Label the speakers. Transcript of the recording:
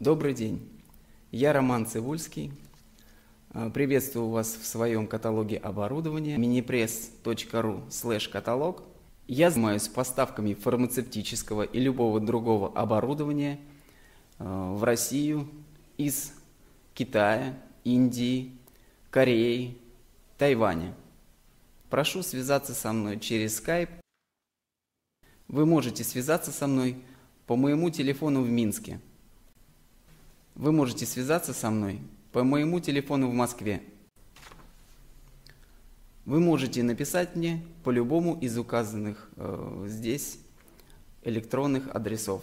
Speaker 1: Добрый день. Я Роман Цивульский. Э, Приветствую вас в своем каталоге оборудования minipress.ru slash каталог. Я занимаюсь поставками фармацевтического и любого другого оборудования э, в Россию из Китая, Индии, Кореи, Тайваня. Прошу связаться со мной через Skype. Вы можете связаться со мной по моему телефону в Минске. Вы можете связаться со мной по моему телефону в Москве. Вы можете написать мне по любому из указанных э, здесь электронных адресов.